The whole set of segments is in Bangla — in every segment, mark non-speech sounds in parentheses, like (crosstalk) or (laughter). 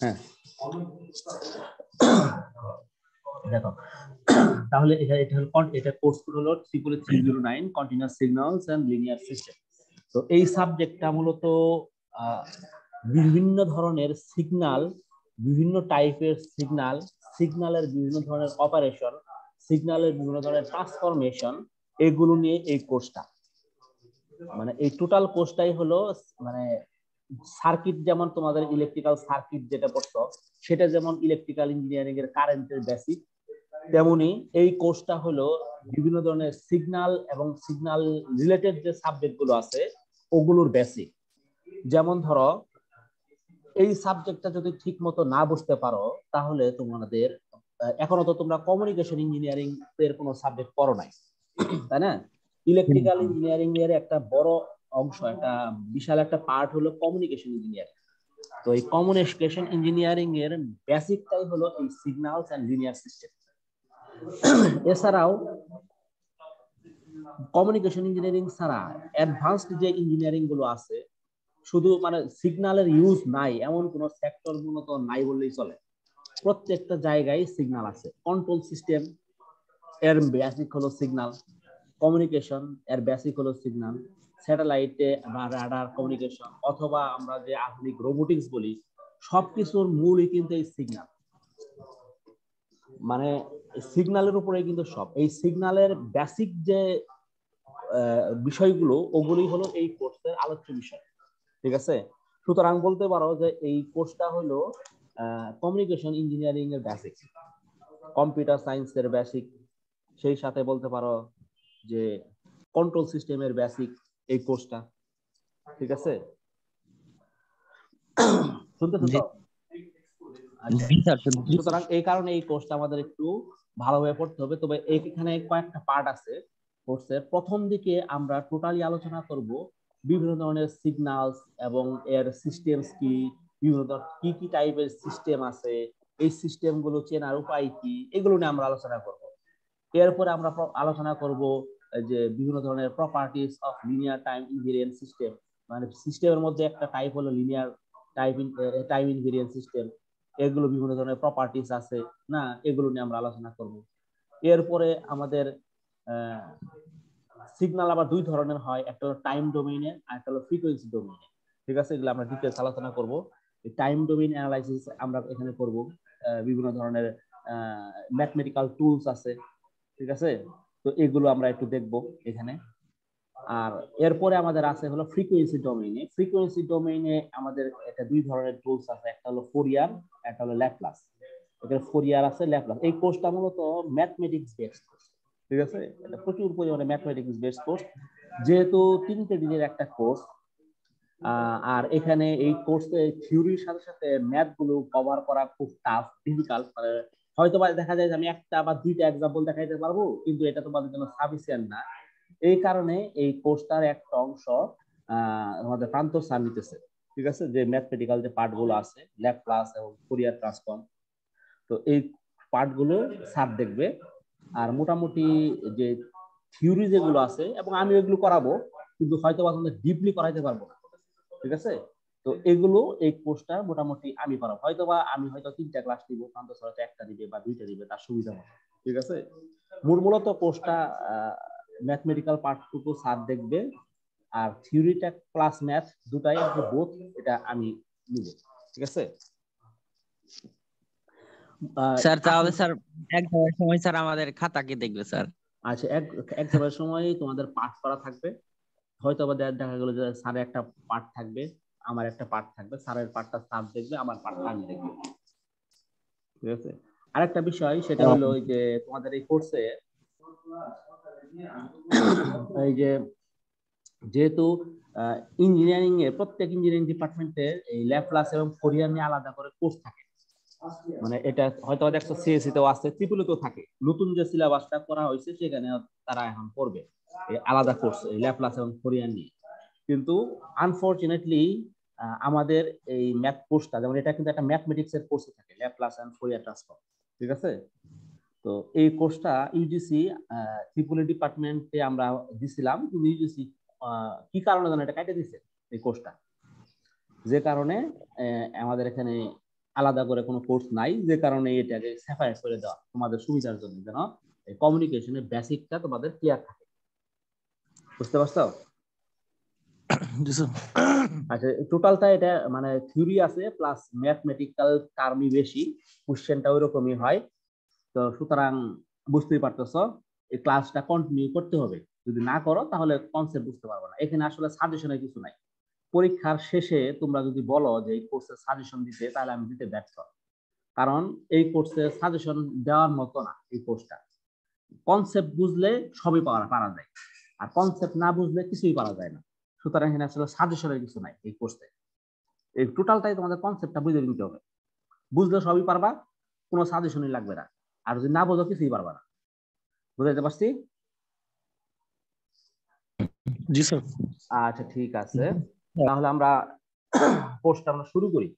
হ্যাঁ। দেখো। তাহলে এটা এটা হলো এটা কোর্স হলো triple three zero nine continuous signals and linear system তো এই সাবজেক্টটা মূলত বিভিন্ন ধরনের সিগন্যাল বিভিন্ন টাইপের সিগন্যাল সিগন্যালের বিভিন্ন ধরনের অপারেশন সিগন্যালের বিভিন্ন ধরনের ট্রান্সফরমেশন এগুলো নিয়ে এই কোর্সটা মানে এই টোটাল কোর্সটাই হলো মানে সার্কিট যেমন তোমাদের ইলেকট্রিক্যাল সার্কিট যেটা পড়ছো সেটা যেমন ইলেকট্রিক্যাল ইঞ্জিনিয়ারিং এর কারেন্টের বেসিক তেমনি এই কোর্সটা হলো বিভিন্ন ধরনের সিগন্যাল এবং সিগনাল রিলেটেড যে সাবজেক্টগুলো আছে ওগুলোর বেসিক যেমন ধরো এই সাবজেক্টটা যদি ঠিক মতো না বুঝতে পারো তাহলে তোমাদের এখনও তো তোমরা কমিউনিকেশন ইঞ্জিনিয়ারিং এর কোনো সাবজেক্ট পড়ো নাই তাই না? ইলেকট্রিক্যাল ইঞ্জিনিয়ারিং এর একটা বড় অংশ একটা বিশাল একটা পার্ট হলো কমিউনিকেশন ইঞ্জিনিয়ারিং তো এই কমিউনিকেশন ইঞ্জিনিয়ারিং এর বেসিকটাই হলো এই সিগন্যালস এন্ড লিনিয়ার সিস্টেম এছাড়াও কমিউনিকেশন ইঞ্জিনিয়ারিং ছাড়া অ্যাডভান্সড যে ইঞ্জিনিয়ারিংগুলো আছে শুধু মানে সিগন্যালের ইউজ নাই এমন কোন সেক্টর মূলত নাই বললেই চলে। প্রত্যেকটা জায়গায় সিগন্যাল আছে। কন্ট্রোল সিস্টেম এর বেসিক হলো সিগন্যাল কমিউনিকেশন এর বেসিক হলো সিগন্যাল স্যাটেলাইটে বা রাডার কমিউনিকেশন অথবা আমরা যে আধুনিক রোবোটিক্স বলি, সবকিছুর মূলই কিন্তু এই সিগন্যাল মানে সিগন্যালের উপরে কিন্তু সব। এই সিগন্যালের বেসিক যে বিষয়গুলো ওগুলি হলো এই কোর্সের আলোচ্য বিষয়। ঠিক আছে? সুতরাং বলতে পারো যে এই কোর্সটা হলো কমিউনিকেশন ইঞ্জিনিয়ারিং এর বেসিক কম্পিউটার সায়েন্সের বেসিক সেই সাথে বলতে পারো যে কন্ট্রোল সিস্টেমের বেসিক এই কোর্সটা ঠিক আছে? (coughs) শুনতেছো তো। সুতরাং এই কারণে এই কোর্সটা আমাদের একটু ভালোভাবে পড়তে হবে। তবে এখানে কয়েকটা পার্ট আছে কোর্সের প্রথম দিকে আমরা টোটালি আলোচনা করব বিভিন্ন ধরনের সিগন্যালস এবং এর সিস্টেমস কি বিভিন্ন ধর- কি কি টাইপের সিস্টেম আছে এই সিস্টেমগুলো চেনার উপায় কি এগুলো নিয়ে আমরা আলোচনা করব। এরপরে আমরা আলোচনা করব যে বিভিন্ন ধরনের properties of linear time invariant system মানে সিস্টেমের মধ্যে একটা টাইপ হলো linear type time invariant system এগুলো বিভিন্ন ধরনের প্রপার্টিস আছে, না? এগুলো নিয়ে আমরা আলোচনা করব। এরপরে আমাদের সিগন্যাল আবার দুই ধরনের হয়, একটা হলো টাইম ডোমেইনে আর একটা হলো ফ্রিকোয়েন্সি ডোমেইনে ঠিক আছে? এগুলো আমরা ডিটেলস আলোচনা করব। টাইম ডোমেইন অ্যানালাইসিস আমরা এখানে করব। বিভিন্ন ধরনের ম্যাথমেটিক্যাল টুলস আছে। ঠিক আছে? তো এগুলো আমরা একটু দেখব এখানে। আর এরপরে আমাদের আছে হলো ফ্রিকোয়েন্সি ডোমেইনে ফ্রিকোয়েন্সি ডোমেইনে আমাদের একটা দুই ধরনের টুলস আছে, একটা হলো ফোরিয়ার একটা হলো ল্যাপলাস এখানে ফোরিয়ার আছে ল্যাপলাস এই কোর্সটা মূলত ম্যাথমেটিক্স বেসড কোর্স ঠিক আছে? এটা প্রচুর পরিমাণে ম্যাথমেটিক্স বেসড কোর্স যেহেতু তিনটে দিনের একটা কোর্স আর এখানে এই কোর্সে থিওরির সাথে সাথে ম্যাথগুলো কভার করা খুব টাফ ডিফিকাল্ট মানে হয়তো বা দেখা যায় যে আমি একটা বা দুইটা এক্সাম্পল দেখাইতে পারব, কিন্তু এটা তোমাদের জন্য সাফিসিয়েন্ট না। এই কারণে এই কোর্সটার একটা অংশ আমাদের প্রান্ত স্যার নিতেছে, ঠিক আছে? যে ম্যাথমেটিক্যাল যে পার্টগুলো আছে ল্যাব ক্লাস এবং ফুরিয়ার ট্রান্সফর্ম তো এই পার্টগুলো স্যার দেখবে। আর মোটামুটি যে থিওরি যেগুলো আছে, এবং আমি এগুলো করাবো, কিন্তু হয়তো বা তোমাদের ডিপলি করাইতে পারব না, ঠিক আছে? তো এগুলো এই কোর্সটা মোটামুটি আমি করাবো। হয়তো বা আমি হয়তো তিনটা ক্লাস দিব প্রান্ত হয়তো একটা দিবে বা দুইটা দিবে তার সুবিধা মতো ঠিক আছে? মূল মূলত কোর্সটা ম্যাথমেটিক্যাল পার্টটুকু স্যার দেখবে আর থিওরিটা ক্লাস ম্যাথ দুটাই বোথ এটা আমি নিব। ঠিক আছে? স্যার তাহলে স্যার একদমের সময় স্যার আমাদের খাতা কে দেখবে স্যার আচ্ছা এক এক্সামের সময় তোমাদের পাঠ করা থাকবে। হয়তো দেখা- দেখা গেলো যে স্যার একটা পাঠ থাকবে। আমার একটা পার্ট থাকবে স্যারের পাঠটা স্যার দেখবে আমার পাঠটা আমি দেখব। ঠিক আছে? আরেকটা বিষয় সেটা হলো ওই যে তোমাদের এই কোর্সে এই যে যেহেতু ইঞ্জিনিয়ারিং এ প্রত্যেক ইঞ্জিনিয়ারিং ডিপার্টমেন্টে এই ল্যাব ক্লাস এবং কোরিয়ান নিয়ে আলাদা করে কোর্স থাকে। মানে এটা হয়তো দেখছ সিএসসি তেও আছে ত্রিপুলিতেও থাকে। নতুন যে সিলেবাসটা করা হয়েছে সেখানে তারা এখন এই আলাদা কোর্স এই ল্যাপলাস এবং কোরিয়ান নিয়ে। কিন্তু আনফরচুনেটলি আমাদের এই ম্যাথ কোর্সটা যেমন এটা কিন্তু একটা ম্যাথমেটিক্স এর কোর্সে থাকে ল্যাপলাস এন্ড ফোরিয়ার ট্রান্সফর্ম ঠিক আছে? তো এই কোর্সটা ইউজিসি ত্রিপুলি ডিপার্টমেন্টে আমরা দিছিলাম, কিন্তু ইউজিসি কি কারণে যেন এটা কাটে দিছে এই কোর্সটা যে কারণে আমাদের এখানে আলাদা করে কোনো কোর্স নাই, যে কারণে এটাকে সেপারেট করে দেওয়া, তোমাদের সুবিধার জন্য যেন এই কমিউনিকেশনের বেসিকটা তোমাদের ক্লিয়ার থাকে। বুঝতে পারছ? আচ্ছা টোটালটা এটা মানে থিওরি আছে, প্লাস ম্যাথমেটিক্যাল টার্মই বেশি, কোশ্চেনটা ওইরকমই হয়। তো সুতরাং বুঝতেই পারতেছ, এই ক্লাসটা কন্টিনিউ করতে হবে। যদি না করো, তাহলে কনসেপ্ট বুঝতে না। এখানে আসলে সাজেশনের কিছু নাই। পরীক্ষার শেষে তোমরা যদি বলো যে এই কোর্সের সাজেশন দিতে, তাহলে আমি দিতে ব্যর্থ। কারণ এই কোর্সে সাজেশন দেওয়ার মতো না, এই কোর্সটা কনসেপ্ট বুঝলে সবই পারা যায়। আর কনসেপ্ট না বুঝলে কিছুই পারা যায় না। সুতরাং এখানে আসলে সাজেশনের কিছু নাই এই কোর্সে এই টোটালটাই তোমাদের কনসেপ্টটা বুঝে নিতে হবে। বুঝলে সবই পারবা কোনো সাজেশনই লাগবে না। আর যদি না বোঝো কিছুই পারবা না। বুঝাইতে পারছি? জি স্যার। আচ্ছা ঠিক আছে। তাহলে আমরা কোর্সটা আমরা শুরু করি।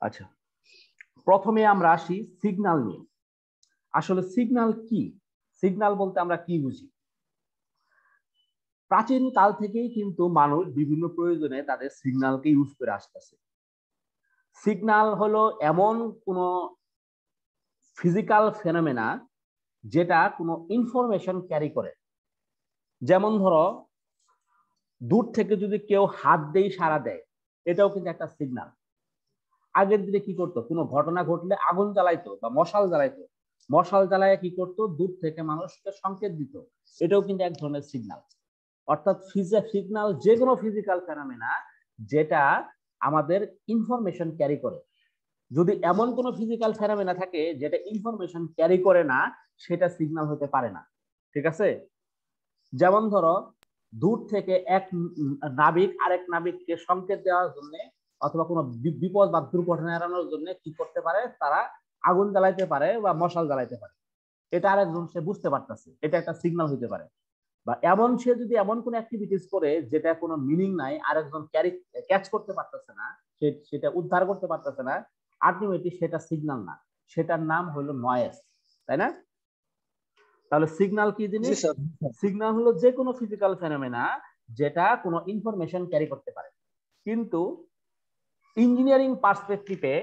আচ্ছা প্রথমে আমরা আসি সিগন্যাল নিয়ে। আসলে সিগন্যাল কি? সিগন্যাল বলতে আমরা কি বুঝি? প্রাচীন কাল থেকেই কিন্তু মানুষ বিভিন্ন প্রয়োজনে তাদের সিগনালকে ইউজ করে আসতেছে। সিগনাল হলো এমন কোন ফিজিক্যাল ফেনোমেনা যেটা কোনো ইনফরমেশন ক্যারি করে। যেমন ধরো, দূর থেকে যদি কেউ হাত দিয়ে সাড়া দেয় এটাও কিন্তু একটা সিগনাল আগের দিনে কি করতো? কোনো ঘটনা ঘটলে আগুন জ্বালাইতো বা মশাল জ্বালাইতো। মশাল জ্বালায় কি করতো? দূর থেকে মানুষকে সংকেত দিত। এটাও কিন্তু এক ধরনের সিগন্যাল অর্থাৎ ফিজা সিগনাল যে কোনো ফিজিক্যাল ফেনামেনা যেটা আমাদের ইনফরমেশন ক্যারি করে। যদি এমন কোনো ফিজিক্যাল ফেনামেনা থাকে যেটা ইনফরমেশন ক্যারি করে না, সেটা সিগনাল হতে পারে না। ঠিক আছে? যেমন ধরো দূর থেকে এক নাবিক আরেক নাবিককে সংকেত দেওয়ার জন্য অথবা কোনো বিপদ বা দুর্ঘটনা এড়ানোর জন্য কি করতে পারে? তারা আগুন জ্বালাইতে পারে বা মশাল জ্বালাইতে পারে। এটা আরেকজন সে বুঝতে পারতেছে। এটা একটা সিগন্যাল হতে পারে। বা এমন সে যদি এমন কোন অ্যাক্টিভিটিস করে যেটা কোনো মিনিং নাই, আরেকজন ক্যারি ক্যাচ করতে পারতেছে না সেটা উদ্ধার করতে পারতেছে না আলটিমেটলি সেটা সিগন্যাল না। সেটার নাম হলো নয়েস তাই না? তাহলে সিগনাল কি জিনিস? সিগন্যাল হলো যে কোনো ফিজিক্যাল ফেনোমেনা যেটা কোনো ইনফরমেশন ক্যারি করতে পারে। কিন্তু ইঞ্জিনিয়ারিং পার্সপেক্টিভে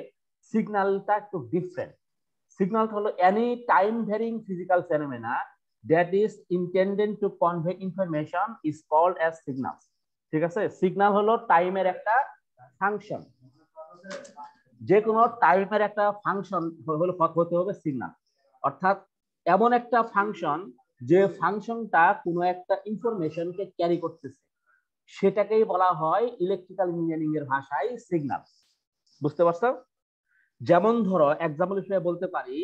সিগন্যালটা একটু ডিফারেন্ট সিগন্যাল হলো any time varying physical phenomena that is intended to convey information is called as signal ঠিক আছে? সিগনাল হলো টাইমের একটা ফাংশন যে কোনো টাইমের একটা ফাংশন হলো হতে হবে সিগনাল অর্থাৎ এমন একটা ফাংশন যে ফাংশনটা কোনো একটা ইনফরমেশনকে ক্যারি করতেছে। সেটাকেই বলা হয় ইলেকট্রিক্যাল ইঞ্জিনিয়ারিং এর ভাষায় সিগন্যাল বুঝতে পারছ? যেমন ধরো এক্সাম্পল হিসেবে বলতে পারি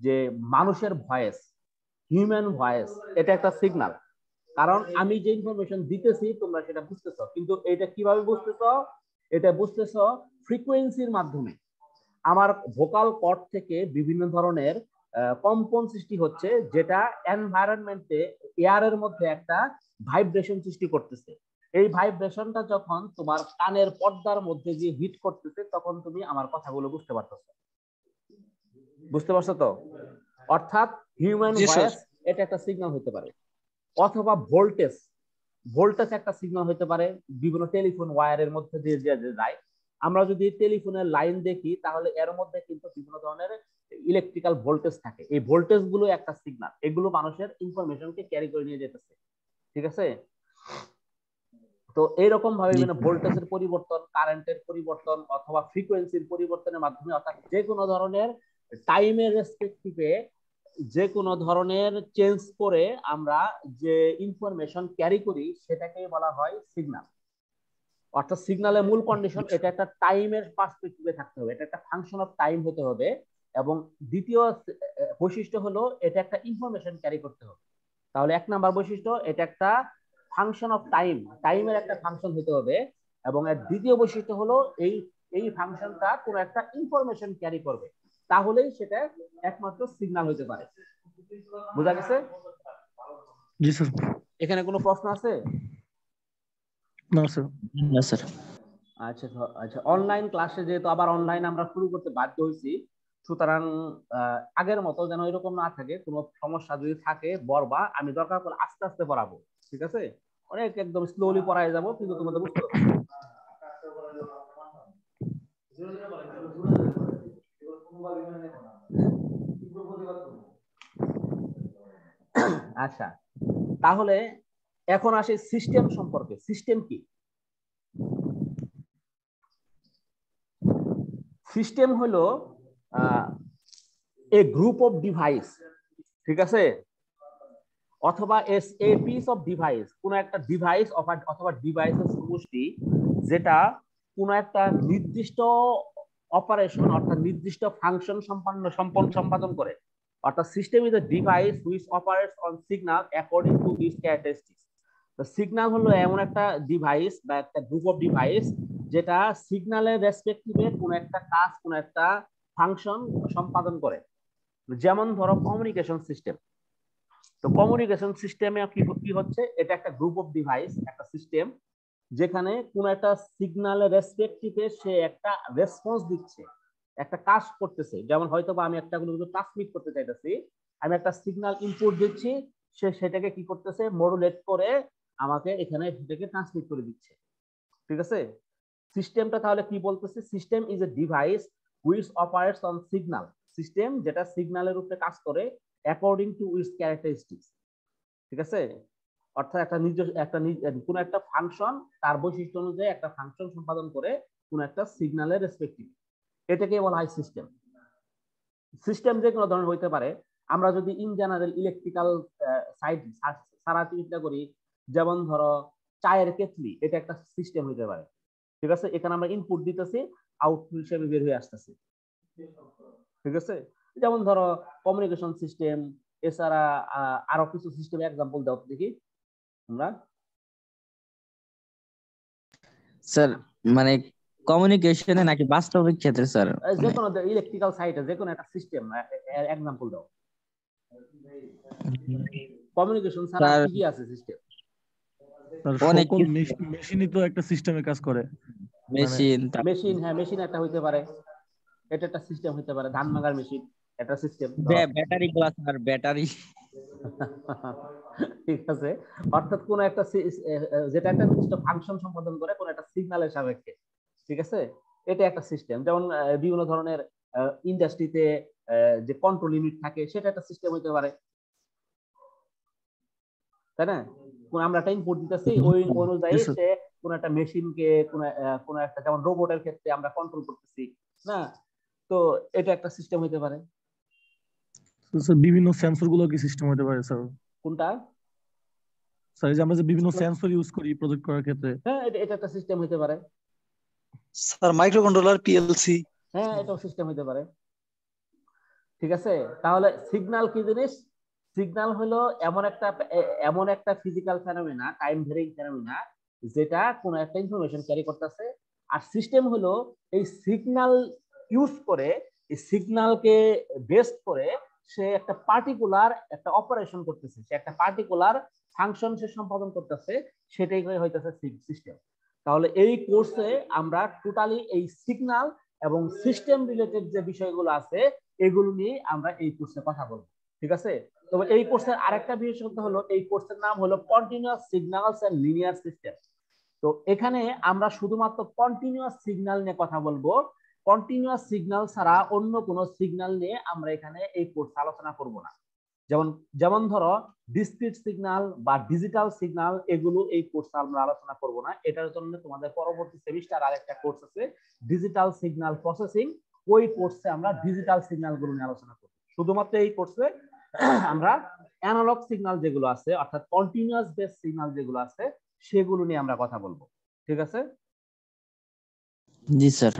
যে মানুষের ভয়েস হিউম্যান ভয়েস এটা একটা সিগন্যাল কারণ আমি যে ইনফরমেশন দিতেছি, তোমরা সেটা বুঝতেছ। কিন্তু এটা কীভাবে বুঝতেছ? এটা বুঝতেছ ফ্রিকোয়েন্সির মাধ্যমে। আমার ভোকাল কর্ড থেকে বিভিন্ন ধরনের কম্পন সৃষ্টি হচ্ছে যেটা এনভায়রনমেন্টে এয়ারের মধ্যে একটা ভাইব্রেশন সৃষ্টি করতেছে। এই ভাইব্রেশনটা যখন তোমার কানের পর্দার মধ্যে যে হিট করতেছে তখন তুমি আমার কথাগুলো বুঝতে পারতেছো। বুঝতে পারছ তো? অর্থাৎ হিউম্যান ভয়েস এটা একটা সিগন্যাল হতে পারে। অথবা ভোল্টেজ ভোল্টেজ একটা সিগন্যাল হতে পারে। বিভিন্ন টেলিফোন ওয়্যারের মধ্যে দিয়ে যায়। আমরা যদি টেলিফোনের লাইন দেখি তাহলে এর মধ্যে কিন্তু বিভিন্ন ধরনের ইলেকট্রিক্যাল ভোল্টেজ থাকে। এই ভোল্টেজগুলো একটা সিগন্যাল এগুলো মানুষের ইনফরমেশনকে ক্যারি করে নিয়ে যেতেছে। ঠিক আছে? তো এইরকম ভাবে বিভিন্ন ভোল্টেজের পরিবর্তন কারেন্টের পরিবর্তন অথবা ফ্রিকোয়েন্সির পরিবর্তনের মাধ্যমে অর্থাৎ যে কোনো ধরনের টাইমের রেসপেক্টিভে যে কোনো ধরনের চেঞ্জ করে আমরা যে ইনফরমেশন ক্যারি করি সেটাকে বলা হয় সিগনাল অর্থাৎ সিগনালের মূল কন্ডিশন এটা একটা টাইমের পার্সপেক্টিভে থাকতে হবে। এটা একটা ফাংশন অফ টাইম হতে হবে। এবং দ্বিতীয় বৈশিষ্ট্য হলো এটা একটা ইনফরমেশন ক্যারি করতে হবে। তাহলে এক নাম্বার বৈশিষ্ট্য এটা একটা ফাংশন অফ টাইম টাইমের একটা ফাংশন হতে হবে এবং এর দ্বিতীয় বৈশিষ্ট্য হলো এই এই ফাংশনটা কোনো একটা ইনফরমেশন ক্যারি করবে। তাহলেই সেটা একমাত্র সিগন্যাল হতে পারে। বোঝা গেছে? জি স্যার। এখানে কোনো প্রশ্ন আছে? না স্যার। না স্যার। আচ্ছা আচ্ছা অনলাইন ক্লাসে যেহেতু আবার অনলাইন আমরা শুরু করতে বাধ্য হয়েছি সুতরাং আগের মতো যেন এরকম না থাকে কোনো সমস্যা যদি থাকে বরবা আমি দরকার পড়ে আস্তে আস্তে পড়াবো ঠিক আছে? অনেক একদম স্লোলি পড়ায় যাব কিন্তু তোমাদের বুঝতে। আচ্ছা তাহলে এখন আসে সিস্টেম সম্পর্কে। সিস্টেম কি? সিস্টেম হলো এ গ্রুপ অফ ডিভাইস ঠিক আছে? অথবা as a piece of device কোন একটা ডিভাইস অথবা ডিভাইসের সমষ্টি যেটা কোন একটা নির্দিষ্ট অপারেশন অর্থাৎ নির্দিষ্ট ফাংশন সম্পন্ন সম্পন্ন, সম্পাদন করে। অর্থাৎ system is a device which operates on signal according to its characteristics তো সিগন্যাল হলো এমন একটা ডিভাইস বা একটা গ্রুপ অফ ডিভাইস যেটা সিগন্যালের রেসপেক্টিভে কোন একটা কাজ, কোন একটা ফাংশন সম্পাদন করে। যেমন ধরো কমিউনিকেশন সিস্টেম তো কমিউনিকেশন সিস্টেমে কি হচ্ছে? এটা একটা গ্রুপ অফ ডিভাইস একটা সিস্টেম যেখানে কোন একটা সিগন্যালের রেসপেক্টিভে সে একটা রেসপন্স দিচ্ছে, একটা কাজ করতেছে। যেমন হয়তো বা আমি একটা ট্রান্সমিট করতে চাইতেছি, আমি একটা সিগন্যাল ইনপুট দিচ্ছি, সে সেটাকে কি করতেছে? মডুলেট করে আমাকে এখানে সেটাকে ট্রান্সমিট করে দিচ্ছে। ঠিক আছে? সিস্টেমটা তাহলে কি বলতেছে? System is a device which operates on signal system যেটা সিগন্যালের উপরে কাজ করে অ্যাকর্ডিং টু ইটস ক্যারেক্টারিস্টিক্স ঠিক আছে? অর্থাৎ একটা নিজস্ব একটা কোন একটা ফাংশন তার বৈশিষ্ট্য অনুযায়ী একটা ফাংশন সম্পাদন করে কোন একটা সিগন্যালের রেসপেক্টিভ এটাকে বলা হয় সিস্টেম সিস্টেম যে কোনো ধরনের হইতে পারে। আমরা যদি ইন জেনারেল ইলেকট্রিক্যাল সাইড সারা চিন্তা করি, যেমন ধরো, চায়ের কেতলি এটা একটা সিস্টেম হইতে পারে। ঠিক আছে? এখানে আমরা ইনপুট দিতেছি আউটপুট হিসেবে বের হয়ে আসতেছে। ঠিক আছে? যেমন ধরো কমিউনিকেশন সিস্টেম এছাড়া আরও কিছু সিস্টেম এক্সাম্পল দাও তো দেখি। আমরা স্যার মানে কমিউনিকেশনে নাকি বাস্তবিক ক্ষেত্রে স্যার যে কোনো ইলেকট্রিক্যাল সাইটে যে কোনো একটা সিস্টেম এক্সাম্পল দাও। কমিউনিকেশন ছাড়া কি আছে সিস্টেম অনেক মেশিনই তো একটা সিস্টেমে কাজ করে। মেশিন মেশিন হ্যাঁ মেশিন একটা হইতে পারে। এটা একটা সিস্টেম হইতে পারে ধান মাগার মেশিন একটা সিস্টেম ব্যাটারি স্যার ব্যাটারি ঠিক আছে। অর্থাৎ কোন একটা যেটা একটা নির্দিষ্ট ফাংশন সম্পাদন করে কোন একটা সিগন্যালের সাপেক্ষে। ঠিক আছে? এটা একটা সিস্টেম যেমন বিভিন্ন ধরনের ইন্ডাস্ট্রিতে যে কন্ট্রোল ইউনিট থাকে সেটা একটা সিস্টেম হতে পারে। তাই না? কোন আমরা একটা ইনপুট দিতেছি ওই অনুযায়ী সে কোন একটা মেশিনকে কোন কোন একটা যেমন রোবটের ক্ষেত্রে আমরা কন্ট্রোল করতেছি না? তো এটা একটা সিস্টেম হতে পারে। স্যার বিভিন্ন সেন্সরগুলো কি সিস্টেম হতে পারে স্যার কোনটা? স্যার এই যে আমরা যে বিভিন্ন সেন্সর ইউজ করি প্রজেক্ট করার ক্ষেত্রে। হ্যাঁ এটা এটা একটা সিস্টেম হতে পারে। স্যার মাইক্রো কন্ট্রোলার পিএলসি হ্যাঁ এটাও সিস্টেম হতে পারে। ঠিক আছে? তাহলে সিগন্যাল কি জিনিস? সিগন্যাল হলো এমন একটা এমন একটা physical phenomena time varying phenomena যেটা কোন একটা ইনফরমেশন ক্যারি করতেছে। আর সিস্টেম হলো এই সিগন্যাল ইউজ করে, এই সিগন্যালকে বেস করে সে একটা পার্টিকুলার একটা অপারেশন করতেছে। সে একটা পার্টিকুলার ফাংশন সে সম্পাদন করতেছে, সেটাই হইতেছে সিস্টেম তাহলে এই কোর্সে আমরা টোটালি এই সিগন্যাল এবং সিস্টেম রিলেটেড যে বিষয়গুলো আছে, এগুলো নিয়ে আমরা এই কোর্সে কথা বলব। ঠিক আছে? তবে এই কোর্সের আরেকটা বিশেষত্ব হলো, এই কোর্সের নাম হলো continuous signals and linear system তো এখানে আমরা শুধুমাত্র কন্টিনিউয়াস সিগন্যাল নিয়ে কথা বলব। কন্টিনিউয়াস সিগন্যাল ছাড়া অন্য কোনো সিগন্যাল নিয়ে আমরা এখানে এই কোর্স আলোচনা করব না। যেমন যেমন ধরো ডিসক্রিট সিগন্যাল বা ডিজিটাল সিগন্যাল এগুলো এই কোর্সে আমরা আলোচনা করব না। এটার জন্য তোমাদের পরবর্তী সেমিস্টার আরেকটা কোর্স আছে ডিজিটাল সিগন্যাল প্রসেসিং ওই কোর্সে আমরা ডিজিটাল সিগন্যালগুলো নিয়ে আলোচনা করব। শুধুমাত্র এই কোর্সে আমরা অ্যানালগ সিগনাল যেগুলো আছে অর্থাৎ কন্টিনিউয়াস বেস সিগন্যাল যেগুলো আছে সেগুলো নিয়ে আমরা কথা বলব। ঠিক আছে? জি স্যার।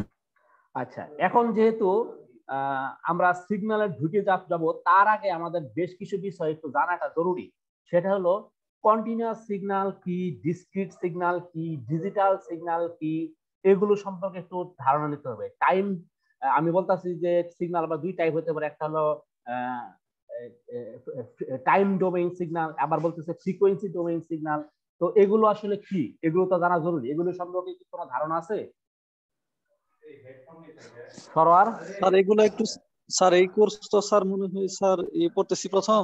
আচ্ছা এখন যেহেতু আমরা সিগন্যালের ঢুকে যাব যাব তার আগে আমাদের বেশ কিছু বিষয় একটু জানাটা জরুরি। সেটা হলো কন্টিনিউয়াস সিগন্যাল কি ডিসক্রিট সিগন্যাল কি ডিজিটাল সিগন্যাল কি এগুলো সম্পর্কে একটু ধারণা নিতে হবে। টাইম আমি বলতাছি যে সিগন্যাল বা দুই টাইপ হতে পারে একটা হলো টাইম ডোমেইন সিগন্যাল আবার বলতেছে ফ্রিকোয়েন্সি ডোমেইন সিগন্যাল তো এগুলো আসলে কি? এগুলো তো জানা জরুরি। এগুলো সম্পর্কে কি কোনো ধারণা আছে? সরোয়ার? স্যার এগুলো একটু স্যার এই কোর্স তো স্যার মনে হয় স্যার এই পড়তেছি প্রথম।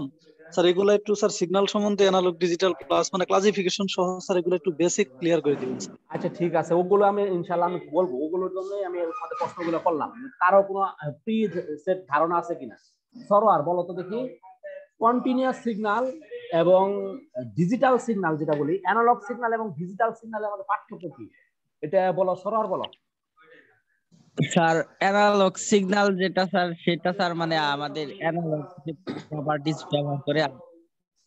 স্যার এগুলো একটু স্যার সিগন্যাল সম্বন্ধে অ্যানালগ ডিজিটাল প্লাস মানে ক্লাসিফিকেশন সহ স্যার এগুলো একটু বেসিক ক্লিয়ার করে দিবেন আচ্ছা ঠিক আছে। ওগুলো আমি ইনশাল্লাহ আমি বলব। ওগুলোর জন্যই আমি সাথে প্রশ্নগুলো করলাম। কারও কোনো প্রি সেট ধারণা আছে কিনা? সরোয়ার, বলো তো দেখি। কন্টিনিউয়াস সিগন্যাল এবং ডিজিটাল সিগন্যাল যেটা বলি অ্যানালগ সিগন্যাল এবং ডিজিটাল সিগন্যালের মধ্যে পার্থক্য কি? এটা বলো, সরোয়ার বলো। স্যার অ্যানালগ সিগন্যাল যেটা স্যার, সেটা স্যার মানে আমাদের অ্যানালগ প্রপার্টিজ ব্যবহার করে আর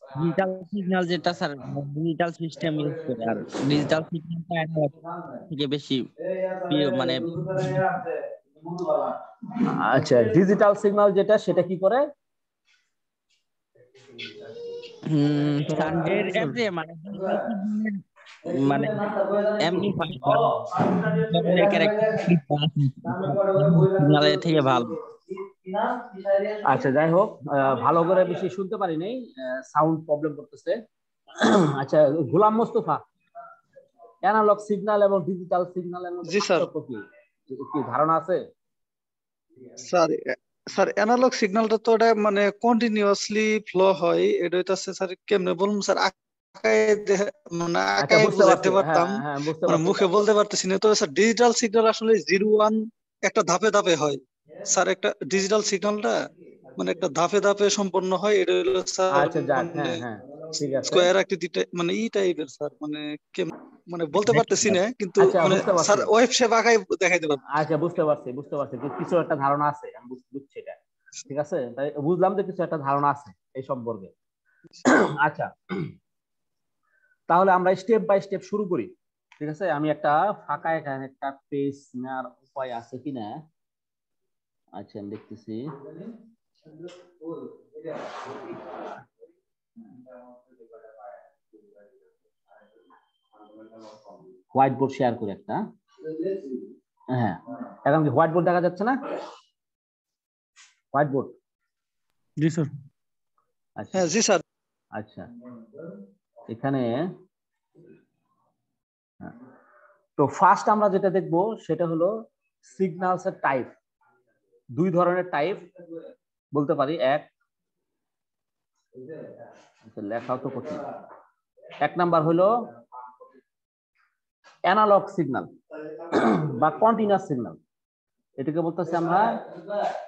ডিজিটাল সিগন্যাল যেটা স্যার ডিজিটাল সিস্টেম ইউজ করে আর ডিজিটাল সিগন্যালটা অ্যানালগ থেকে বেশি মানে আচ্ছা ডিজিটাল সিগন্যাল যেটা সেটা কি করে? মানে মানে থেকে ভালো। আচ্ছা যাই হোক আহ, ভালো করে বেশি শুনতে পারি নাই। সাউন্ড প্রবলেম করতেছে। আচ্ছা গোলাম মোস্তফা অ্যানালগ সিগন্যাল এবং ডিজিটাল সিগন্যালের মধ্যে জি, স্যার। পার্থক্য কি? কি ধারণা আছে? স্যার স্যার অ্যানালগ সিগন্যালটা তো এটা মানে কন্টিনিউয়াসলি ফ্লো হয়। এটা হইতাছে স্যার কেমনে বলুন স্যার মানে আচ্ছা আঁকায় বুঝতে বুঝাইতে পারছি। হ্যাঁ পারতাম। হ্যাঁ মানে মুখে বলতে পারতেছি না। তবে স্যার ডিজিটাল সিগন্যাল আসলে জিরো ওয়ান একটা ধাপে ধাপে হয়। স্যার একটা ডিজিটাল সিগন্যালটা মানে একটা ধাপে ধাপে সম্পন্ন হয়। এটা হলো স্যার আচ্ছা মানে হ্যাঁ হ্যাঁ। স্কোয়ার আকৃতি মানে ই টাইপের স্যার মানে মানে বলতে পারতেছি না কিন্তু আচ্ছা, মানে স্যার ওয়েব শেপ আঁকায় দেখাইতে পারব। আচ্ছা বুঝতে পারছি বুঝতে পারছি। যে কিছু একটা ধারণা আছে আমি বুঝ- বুঝছি এটা। ঠিক আছে? তাই বুঝলাম যে কিছু একটা ধারণা আছে এই সম্পর্কে। আচ্ছা। তাহলে আমরা স্টেপ বাই স্টেপ শুরু করি। ঠিক আছে? আমি একটা ফাঁকা এখানে একটা পেজ নেওয়ার উপায় আছে কিনা? আচ্ছা আমি দেখতেছি। হোয়াইট বোর্ড শেয়ার করে একটা। হ্যাঁ। এখন কি হোয়াইট বোর্ড দেখা যাচ্ছে না? হোয়াইট বোর্ড জি স্যার। আচ্ছা। হ্যাঁ জি স্যার। আচ্ছা। এখানে হ্যাঁ। তো ফার্স্ট আমরা যেটা দেখব সেটা হলো সিগন্যালস এর টাইপ দুই ধরনের টাইপ বলতে পারি। এক লেখাও তো কঠিন। এক নাম্বার হলো অ্যানালগ সিগনাল বা কন্টিনিউয়াস সিগনাল এটাকে বলতেছি আমরা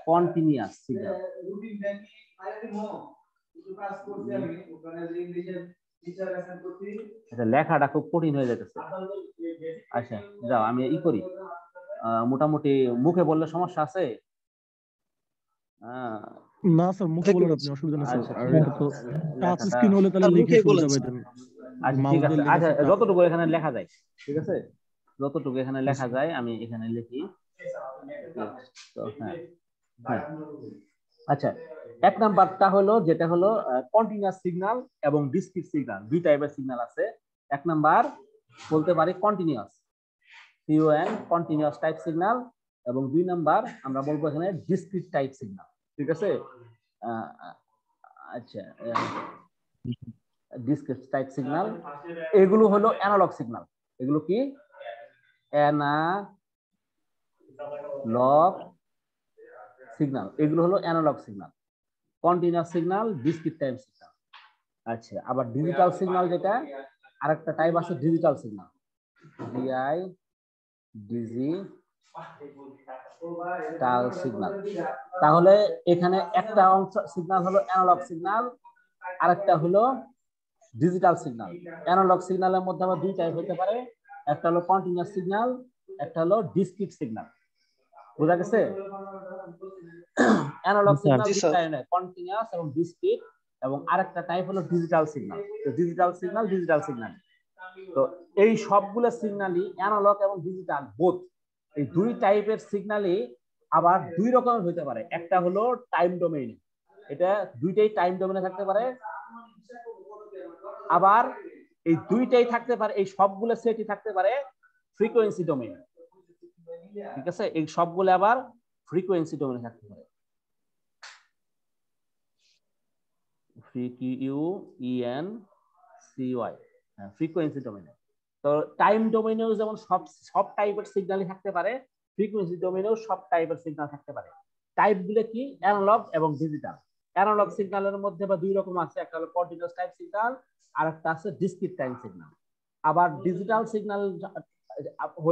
কন্টিনিউয়াস সিগনাল এটা লেখাটা খুব কঠিন হয়ে যাচ্ছে আচ্ছা যাও আমি ই করি। মোটামুটি মুখে বললে সমস্যা আছে? আহ, না স্যার মুখে বলেন আপনি অসুবিধা নেই স্যার। আচ্ছা, আর এটা তো টাচ স্ক্রিন হলে তাহলে লিখে মুখেই সুবিধা বলেন, পাইতেন। আচ্ছা আচ্ছা যতটুকু এখানে লেখা যায় ঠিক আছে? যতটুকু এখানে লেখা যায় আমি এখানে লিখি। তো হ্যাঁ হ্যাঁ আচ্ছা এক নাম্বারটা হলো যেটা হলো কন্টিনিউয়াস সিগন্যাল এবং ডিসক্রিট সিগন্যাল দুই টাইপের সিগন্যাল আছে। এক নাম্বার বলতে পারি continuous C O N continuous type signal এবং দুই নাম্বার আমরা বলব এখানে ডিসক্রিট টাইপ সিগন্যাল ঠিক আছে? আচ্ছা ডিসক্রিট টাইপ সিগন্যাল এগুলো হলো অ্যানালগ সিগন্যাল এগুলো কি? অ্যানালগ সিগন্যাল এগুলো হলো analog signal continuous signal discrete time signal আচ্ছা আবার ডিজিটাল সিগন্যাল যেটা, আরেকটা টাইপ আছে digital signal D I digital signal তাহলে এখানে একটা অংশ সিগন্যাল হলো অ্যানালগ সিগন্যাল আরেকটা হলো ডিজিটাল সিগন্যাল অ্যানালগ সিগন্যালের মধ্যে আবার দুই টাইপ হতে পারে। একটা হলো কন্টিনিউয়াস সিগন্যাল একটা হলো ডিসক্রিট সিগন্যাল বোঝা গেছে? অ্যানালগ। সিগন্যাল জি, দুই স্যার। কন্টিনিউয়াস এবং ডিসক্রিট এবং আরেকটা টাইপ হলো ডিজিটাল সিগন্যাল তো ডিজিটাল সিগন্যাল ডিজিটাল সিগন্যাল তো এই সবগুলো সিগন্যালই অ্যানালগ এবং ডিজিটাল বোথ এই দুই টাইপের সিগন্যালই আবার দুই রকমের হতে পারে। একটা হলো টাইম ডোমেইন এটা দুইটাই টাইম ডোমেইনে থাকতে পারে। আবার এই দুইটাই থাকতে পারে এই সবগুলো সেটই থাকতে পারে ফ্রিকোয়েন্সি ডোমেইন ঠিক আছে? এই সবগুলো আবার ফ্রিকোয়েন্সি ডোমেনে থাকতে পারে। Free Q U E N C Y হ্যাঁ ফ্রিকোয়েন্সি ডোমেনে তো টাইম ডোমেনেও যেমন সব সব টাইপের সিগন্যালই থাকতে পারে ফ্রিকোয়েন্সি ডোমেনেও সব টাইপের সিগন্যাল থাকতে পারে। টাইপগুলো কি? অ্যানালগ এবং ডিজিটাল অ্যানালগ সিগন্যালের মধ্যে বা দুই রকম আছে, একটা হলো কন্টিনিউয়াস টাইম সিগন্যাল আর একটা আছে ডিসক্রিট টাইম সিগন্যাল আবার ডিজিটাল সিগন্যাল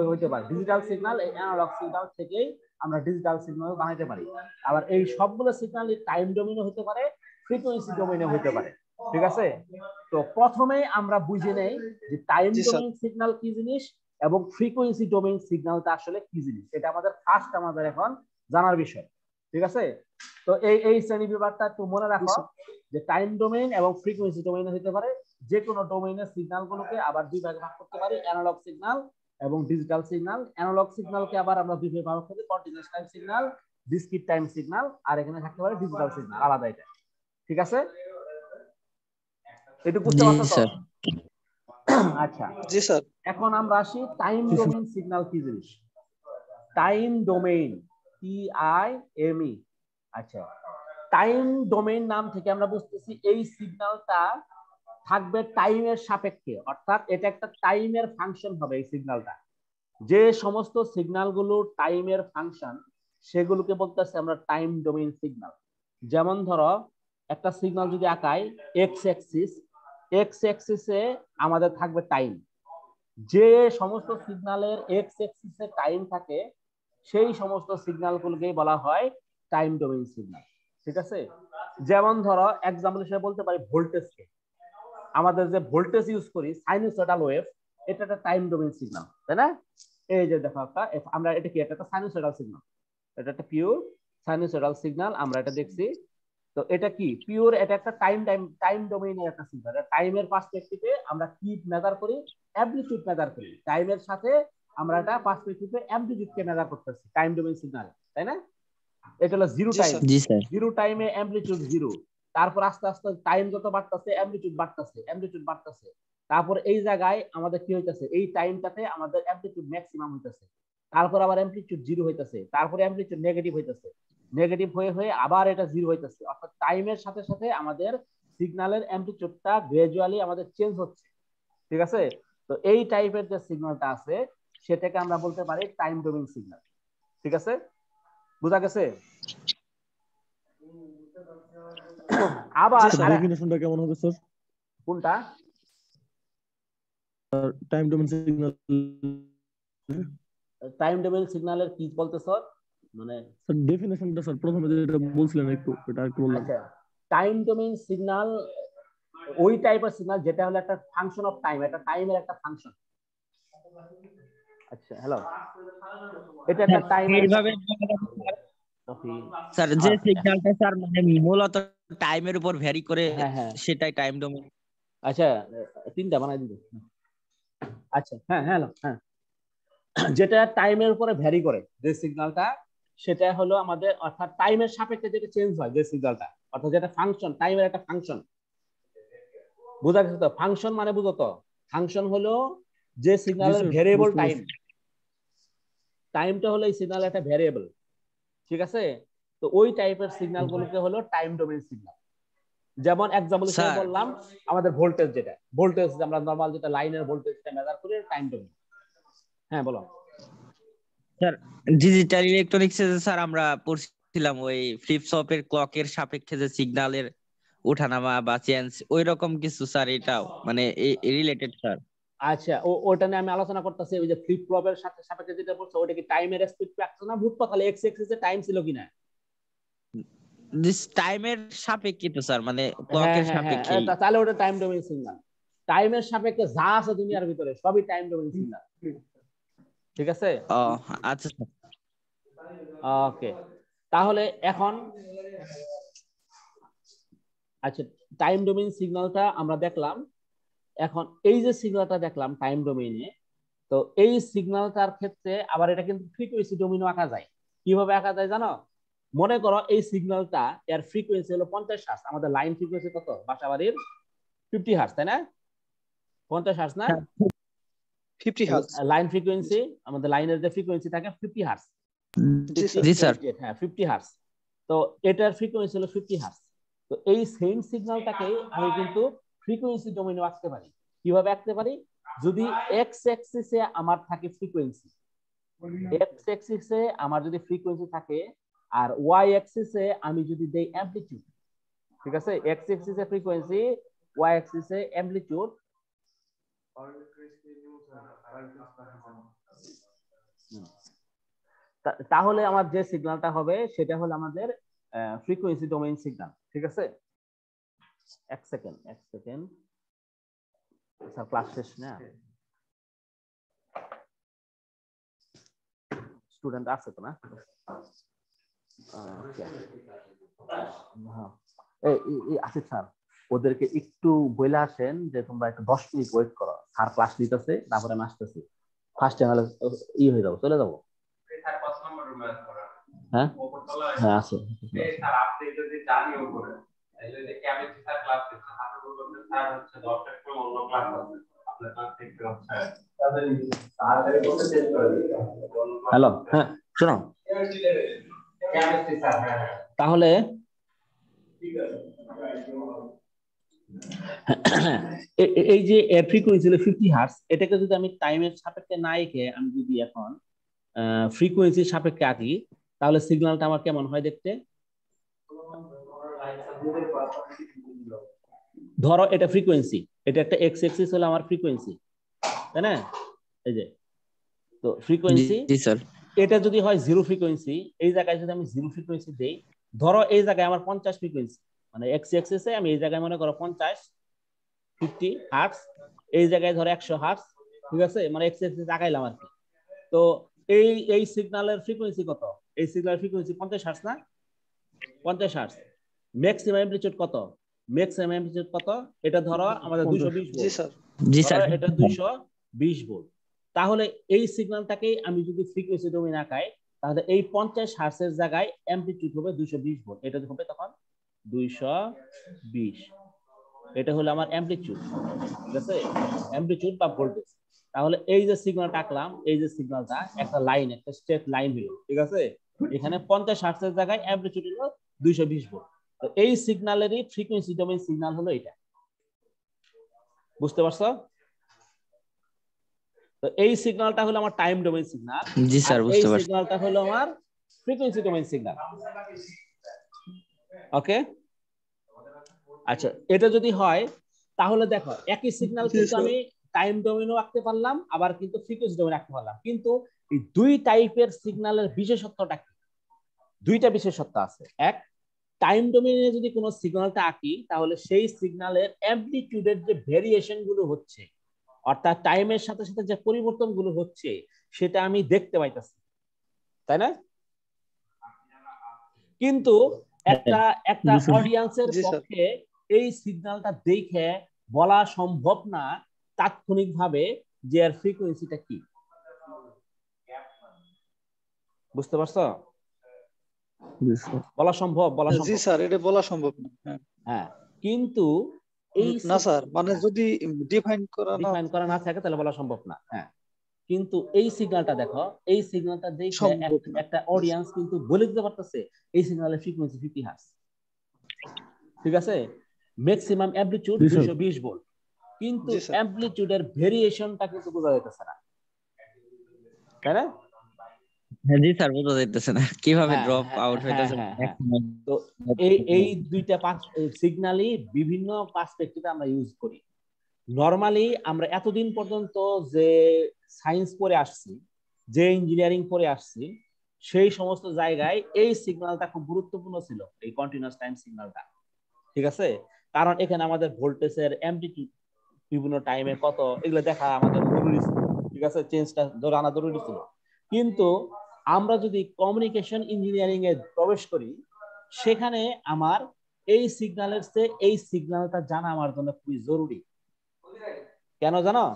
হইতে পারে। ডিজিটাল সিগন্যাল এই অ্যানালগ সিগন্যাল থেকেই আমরা ডিজিটাল সিগন্যাল বানাইতে পারি। আবার এই সবগুলো সিগন্যাল টাইম ডোমেনে হতে পারে ফ্রিকোয়েন্সি ডোমেনে হতে পারে। ঠিক আছে? তো প্রথমে আমরা বুঝে নেই যে টাইম স্যার। সিগন্যাল কি জিনিস এবং ফ্রিকোয়েন্সি ডোমেইন সিগন্যালটা আসলে কি জিনিস? এটা আমাদের ফার্স্ট আমাদের এখন জানার বিষয়। ঠিক আছে? তো এই এই শ্রেণি বিভাগটা একটু মনে রাখো যে টাইম ডোমেইন এবং ফ্রিকোয়েন্সি ডোমেইনে হতে পারে যে কোনো ডোমেইনের সিগন্যাল গুলোকে আবার দুই ভাগে ভাগ করতে পারি অ্যানালগ সিগন্যাল এবং ডিজিটাল সিগন্যাল অ্যানালগ সিগন্যালকে আবার আমরা দুই ভাগে ভাগ করতে continuous time signal discrete time signal আর এখানে থাকতে পারে ডিজিটাল সিগন্যাল আলাদা এটা। ঠিক আছে? একটু বুঝতে পারছ স্যার। আচ্ছা। জি স্যার। এখন আমরা আসি টাইম ডোমেইন সিগন্যাল কি জিনিস? Time domain T I M E আচ্ছা। টাইম ডোমেইন নাম থেকে আমরা বুঝতেছি এই সিগন্যালটা থাকবে টাইমের সাপেক্ষে। অর্থাৎ এটা একটা টাইমের ফাংশন হবে এই সিগন্যালটা যে সমস্ত সিগন্যালগুলো টাইমের ফাংশন সেগুলোকে বলতেছে আমরা টাইম ডোমেইন সিগন্যাল যেমন ধরো একটা সিগন্যাল যদি আঁকাই এক্স অ্যাক্সিস এক্স অ্যাক্সিসে আমাদের থাকবে টাইম যে সমস্ত সিগনালের এক্স অ্যাক্সিসে টাইম থাকে, সেই সমস্ত সিগন্যালগুলোকেই বলা হয় টাইম ডোমেইন সিগনাল ঠিক আছে? যেমন ধরো এক্সাম্পল হিসেবে বলতে পারি ভোল্টেজকে আমাদের যে ভোল্টেজ ইউজ করি সাইনোসয়েডাল ওয়েভ এটা একটা টাইম ডোমেইন সিগনাল তাই না? এই যে দেখো একটা, আমরা এটা কি, এটা একটা সাইনোসয়েডাল সিগনাল এটা একটা পিওর সাইনোসয়েডাল সিগনাল আমরা এটা দেখছি তো এটা কি? পিওর এটা একটা টাইম টাইম টাইম ডোমেইনের একটা সিগন্যাল টাইমের পার্সপেক্টিভে আমরা কি মেজার করি অ্যামপ্লিটিউড মেজার করি। টাইমের সাথে আমরা এটা পার্সপেক্টিভে অ্যামপ্লিটিউডকে মেজার করতেছি টাইম ডোমেইন সিগন্যাল তাই না? এটা হলো জিরো টাইম জিরো টাইমে অ্যামপ্লিটিউড জিরো তারপর আস্তে আস্তে টাইম যত বাড়তেছে অ্যামপ্লিটিউড বাড়তেছে অ্যামপ্লিটিউড বাড়তেছে। তারপর এই জায়গায় আমাদের কি হইতাছে? এই টাইমটাতে আমাদের অ্যামপ্লিটিউড ম্যাক্সিমাম হইতাছে। তারপর আবার অ্যামপ্লিটিউড জিরো হইতাছে তারপরে অ্যামপ্লিটিউড নেগেটিভ হইতাছে। নেগেটিভ হয়ে হয়ে আবার এটা জিরো হইতাছে। অর্থাৎ টাইমের সাথে সাথে আমাদের সিগন্যালের অ্যামপ্লিটিউডটা গ্রাজুয়ালি আমাদের চেঞ্জ হচ্ছে। ঠিক আছে? তো এই টাইপের যে সিগন্যালটা আছে সেটাকে আমরা বলতে পারি টাইম ডোমেইন সিগন্যাল ঠিক আছে? বুঝা গেছে? (coughs) আবার ডেফিনেশনটা কেমন হবে স্যার কোনটা? Time domain signal time table সিগন্যালের কি বলতেছ মানে স্যার ডেফিনেশনটা স্যার প্রথমে যেটা বলছিলেন একটু এটা একটু বললাম আচ্ছা টাইম ডোমেইন সিগন্যাল ওই টাইপের সিগন্যাল যেটা হলো একটা ফাংশন অফ টাইম একটা টাইমের একটা ফাংশন আচ্ছা হ্যালো এটা একটা টাইমের এইভাবে স্যার যে সিগন্যালটা স্যার মানে মূলত টাইমের উপর ভ্যারি করে হ্যাঁ হ্যাঁ। সেটাই টাইম ডোমেন আচ্ছা তিনটা বানাই দিবে। আচ্ছা হ্যাঁ হ্যাঁ hello, হ্যাঁ। (clears throat) যেটা টাইমের উপরে ভ্যারি করে। যে সিগন্যালটা সেটা হলো আমাদের অর্থাৎ টাইমের সাপেক্ষে যেটা চেঞ্জ হয় যে সিগন্যালটা অর্থাৎ যেটা ফাংশন টাইমের একটা ফাংশন বোঝা গেছে তো? ফাংশন মানে বুঝো তো? ফাংশন হলো যে সিগন্যালের sir, ভেরিয়েবল টাইম টাইমটা হলো এই সিগন্যালের একটা ভেরিয়েবল ঠিক আছে? তো ওই টাইপের সিগন্যাল গুলোকে হলো টাইম ডোমেইন সিগন্যাল যেমন এক্সাম্পল হিসেবে. বললাম আমাদের ভোল্টেজ যেটা। ভোল্টেজ আমরা নরমাল যেটা লাইনের ভোল্টেজটা মেজার করি টাইম ডোমেইন হ্যাঁ বলো। ডিজিটাল ইলেকট্রনিক্স স্যার আমরা পড়ছিলাম ওই ফ্লিপ ফ্লপের ক্লকের সাপেক্ষে যে সিগন্যালের ওঠানামা বা চেঞ্জ ওই রকম কিছু স্যার এটাও মানে রিলেটেড স্যার। আচ্ছা ও ওটা নিয়ে আমি আলোচনা করতেছি ওই যে ফ্লিপ ফ্লপের সাথে সাপেক্ষে যেটা বলছো ওটা কি টাইমের স্পিড রাখছো না ভূত পাতালে এক্স এক্সিস এ টাইম ছিল কিনা? দিস টাইমের সাপেক্ষে তো স্যার মানে হ্যাঁ ক্লকের হ্যাঁ হ্যাঁ সাপেক্ষে। তাহলে ওটা টাইম ডোমেইন সিগন্যাল টাইমের সাপেক্ষে যা আছে দুনিয়ার ভিতরে সবই টাইম ডোমেইন সিগন্যাল ঠিক আছে? আচ্ছা। ওকে। তাহলে এখন আচ্ছা টাইম ডোমেইন সিগন্যালটা আমরা দেখলাম। এখন এই যে সিগন্যালটা দেখলাম টাইম ডোমেইনে তো এই সিগন্যালটার ক্ষেত্রে আবার এটা কিন্তু ফ্রিকোয়েন্সি ডোমেইনও আঁকা যায়। কীভাবে আঁকা যায় জানো? মনে করো এই সিগন্যালটা এর ফ্রিকোয়েন্সি হলো পঞ্চাশ হার্স আমাদের লাইন ফ্রিকোয়েন্সি কত? বাসাবাড়ির ফিফটি হার্স তাই না? পঞ্চাশ হার্স না? ফিফটি হার্জ লাইন ফ্রিকোয়েন্সি আমাদের লাইনের যে ফ্রিকোয়েন্সি থাকে ফিফটি হার্স জি স্যার হ্যাঁ ফিফটি হার্স তো এটার ফ্রিকোয়েন্সি হলো ফিফটি হার্স তো এই সেম সিগন্যালটাকে আমি কিন্তু ফ্রিকোয়েন্সি ডোমেইনে আঁকতে পারি। কীভাবে আঁকতে পারি? যদি এক্স অ্যাক্সিসে আমার থাকে ফ্রিকোয়েন্সি এক্স অ্যাক্সিসে আমার যদি ফ্রিকোয়েন্সি থাকে আর ওয়াই অ্যাক্সিসে আমি যদি দেই অ্যামপ্লিটিউড ঠিক আছে? এক্স অ্যাক্সিসে ফ্রিকোয়েন্সি ওয়াই অ্যাক্সিসে অ্যামপ্লিটিউড তাহলে আমার যে সিগন্যালটা হবে, সেটা হলো আমাদের ফ্রিকোয়েন্সি ডোমেইন সিগন্যাল ঠিক আছে? এক সেকেন্ড এক সেকেন্ড স্যার ক্লাস শেষ না? স্টুডেন্ট আছে তো না। হ্যাঁ। এই, আসিফ স্যার। ওদেরকে একটু বলে আসেন যে তোমরা একটু দশ মিনিট ওয়েট করো। স্যার ক্লাস নিতেছে তারপরে আমি আসতেছি। ফার্স্ট চ্যানেলে ই হয়ে যাব চলে যাব? হ্যাঁ? হ্যাঁ আছে। হ্যালো হ্যাঁ শোনো। তাহলে এই যে ফ্রিকোয়েন্সি হলো ফিফটি হার্স এটাকে যদি আমি টাইমের সাপেক্ষে না এঁকে আমি যদি এখন ফ্রিকোয়েন্সির সাপেক্ষে আঁকি তাহলে সিগন্যালটা আমার কেমন হয় দেখতে? ধরো এটা ফ্রিকোয়েন্সি এটা একটা এক্স এক্সিস হলো আমার ফ্রিকোয়েন্সি তাই না? এই যে তো ফ্রিকোয়েন্সি জি স্যার এটা যদি হয় জিরো ফ্রিকোয়েন্সি এই জায়গায় যদি আমি জিরো ফ্রিকোয়েন্সি দেই ধরো এই জায়গায় আমার পঞ্চাশ ফ্রিকোয়েন্সি মানে এক্স এক্সিসে আমি এই জায়গায় মনে করো পঞ্চাশ ফিফটি হার্টস এই জায়গায় ধরো একশো হার্টস ঠিক আছে? মানে এক্স এক্সিস আগাইলাম আর কি। তো এই এই সিগন্যালের ফ্রিকোয়েন্সি কত? এই সিগন্যালের ফ্রিকোয়েন্সি পঞ্চাশ হার্টস না? পঞ্চাশ হার্টস ম্যাক্সিমাম অ্যাম্পলিটিউড কত? ম্যাক্সিমাম অ্যাম্পলিটিউড কত? এটা ধরো আমাদের দুইশো বিশ জি স্যার। জি স্যার। এটা দুইশো বিশ ভোল্ট তাহলে এই সিগন্যালটাকেই আমি যদি ফ্রিকোয়েন্সি ডোমেইন আঁকাই তাহলে এই পঞ্চাশ হার্সের জায়গায় অ্যাম্পলিটিউড হবে দুইশো বিশ ভোল্ট এটা হবে তখন দুইশো বিশ। এটা হলো আমার অ্যাম্পলিটিউড ঠিক আছে? অ্যাম্পলিটিউড বা ভোল্টেজ তাহলে এই যে সিগন্যালটা আঁকলাম এই যে সিগন্যালটা একটা লাইন একটা স্ট্রেট লাইন হলো ঠিক আছে? এখানে পঞ্চাশ হার্সের জায়গায় অ্যাম্পলিটিউড হলো দুইশো বিশ ভোল্ট তো এই সিগন্যালেরই ফ্রিকোয়েন্সি ডোমেইন সিগন্যাল হলো এটা। বুঝতে পারছ? তো এই সিগন্যালটা হলো আমার টাইম ডোমেইন সিগন্যাল জি স্যার বুঝতে পারছি। সিগন্যালটা হলো আমার ফ্রিকোয়েন্সি ডোমেইন সিগন্যাল ওকে আচ্ছা এটা যদি হয় তাহলে দেখো একই সিগন্যাল কিন্তু আমি টাইম ডোমেইনও রাখতে পারলাম আবার কিন্তু ফ্রিকোয়েন্সি ডোমেইন রাখতে পারলাম। কিন্তু এই দুই টাইপের সিগন্যালের বিশেষত্বটা কি? দুইটা বিশেষত্ব আছে। এক টাইম ডোমেইনে যদি কোনো সিগন্যালটা আঁকি তাহলে সেই সিগন্যালের অ্যামপ্লিটিউডের যে ভেরিয়েশনগুলো হচ্ছে অর্থাৎ টাইমের সাথে সাথে যে পরিবর্তনগুলো হচ্ছে সেটা আমি দেখতে পাইতেছি। তাই না? কিন্তু একটা একটা অডিয়েন্সের পক্ষে এই সিগন্যালটা দেখে বলা সম্ভব না তাৎক্ষণিকভাবে যে এর ফ্রিকোয়েন্সিটা কি। বুঝতে পারছ? বলা সম্ভব বলা সম্ভব জি স্যার এটা বলা সম্ভব না। হ্যাঁ। হ্যাঁ কিন্তু এই না স্যার মানে যদি ডিফাইন করা না ডিফাইন করা না থাকে তাহলে বলা সম্ভব না। হ্যাঁ। কিন্তু এই সিগন্যালটা দেখো এই সিগন্যালটা দেখে। একটা অডিয়েন্স কিন্তু বলে দিতে পারতেছে এই সিগন্যালের ফ্রিকোয়েন্সি ফিফটি হার্স ঠিক আছে ম্যাক্সিমাম অ্যাম্পলিটিউড জি, স্যার। দুইশো বিশ ভোল্ট কিন্তু স্যার। ভেরিয়েশনটা কিন্তু বোঝা যাইতেছে না তাই না হ্যাঁ, জি স্যার বোঝা যাইতেছে না কীভাবে ড্রপ হ্যাঁ, আউট হ্যাঁ, হইতেছে। তো এই এই দুইটা পাঁচ সিগন্যালই বিভিন্ন পার্সপেক্টিভে আমরা ইউজ করি নরমালি আমরা এতদিন পর্যন্ত যে সায়েন্স পড়ে আসছি, যে ইঞ্জিনিয়ারিং পড়ে আসছি, সেই সমস্ত জায়গায় এই সিগন্যালটা খুব গুরুত্বপূর্ণ ছিল, এই কন্টিনিউয়াস টাইম সিগন্যালটা ঠিক আছে? কারণ এখানে আমাদের ভোল্টেজের অ্যাম্পলিটিউড বিভিন্ন টাইমে কত, এগুলো দেখা আমাদের জরুরি ছিল। ঠিক আছে? চেঞ্জটা ধরে আনা জরুরি ছিল। কিন্তু আমরা যদি কমিউনিকেশন ইঞ্জিনিয়ারিং এ প্রবেশ করি, সেখানে আমার এই সিগন্যালের চেয়ে এই সিগন্যালটা জানা আমার জন্য খুবই জরুরি। কেন জানো?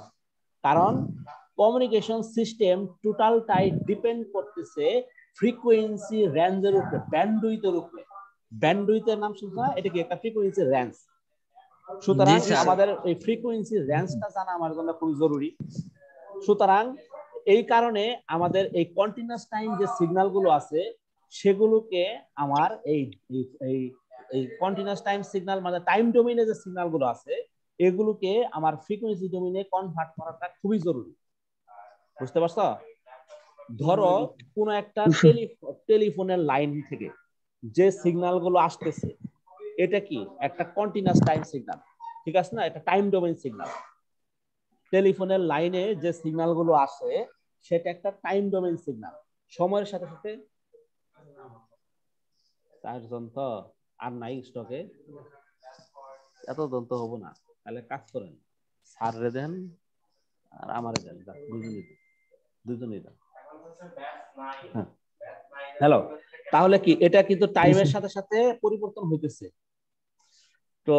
কারণ কমিউনিকেশন সিস্টেম টোটাল টোটালটাই ডিপেন্ড করতেছে ফ্রিকোয়েন্সি রেঞ্জের উপরে ব্যান্ডউইথের উপরে। ব্যান্ডউইথের নাম শুনছো না? এটা কি একটা ফ্রিকোয়েন্সি রেঞ্জ সুতরাং আমাদের এই ফ্রিকোয়েন্সি রেঞ্জটা জানা আমার জন্য খুবই জরুরি। সুতরাং এই কারণে আমাদের এই কন্টিনিউয়াস টাইম যে সিগন্যালগুলো আছে সেগুলোকে আমার এই এই- এই এই কন্টিনিউয়াস টাইম সিগন্যাল মানে টাইম ডোমেইনে যে সিগন্যালগুলো আছে এগুলোকে আমার ফ্রিকোয়েন্সি ডোমেইনে কনভার্ট করাটা খুবই জরুরি। বুঝতে পারছ? ধরো কোন একটা টেলিফোনের লাইন থেকে যে সিগন্যালগুলো আসতেছে এটা কি? একটা কন্টিনিউয়াস টাইম সিগন্যাল ঠিক আছে না? এটা টাইম ডোমেইন সিগন্যাল টেলিফোনের লাইনে যে সিগন্যালগুলো আসে সেটা একটা টাইম ডোমেন সিগন্যাল সময়ের সাথে সাথে চারজন তো আর নাই স্টকে এত দন্ত হব না। তাহলে কাজ করেন। স্যাররে দেন আর আমারে দেন দুজনই দেন দুজনই দেন। হ্যালো তাহলে কি এটা কিন্তু টাইমের সাথে সাথে পরিবর্তন হইতেছে। তো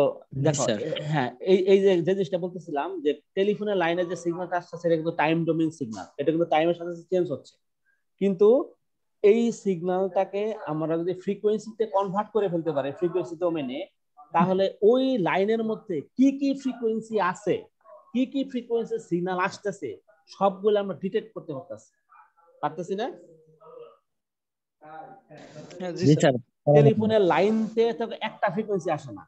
দেখো হ্যাঁ এই এই যে যে জিনিসটা বলতেছিলাম যে টেলিফোনের লাইনে যে সিগন্যালটা আসছে সেটা কিন্তু টাইম ডোমেইন সিগন্যাল এটা কিন্তু টাইমের সাথে সাথে চেঞ্জ হচ্ছে। কিন্তু এই সিগন্যালটাকে আমরা যদি ফ্রিকোয়েন্সিতে কনভার্ট করে ফেলতে পারি ফ্রিকোয়েন্সি ডোমেনে তাহলে ওই লাইনের মধ্যে কি কি ফ্রিকোয়েন্সি আছে কি কি ফ্রিকোয়েন্সি সিগন্যাল আসতেছে সবগুলো আমরা ডিটেক্ট করতে পারতেছি। পারতেছি না? হ্যাঁ, টেলিফোনের লাইনতে তো একটা ফ্রিকোয়েন্সি আসে না।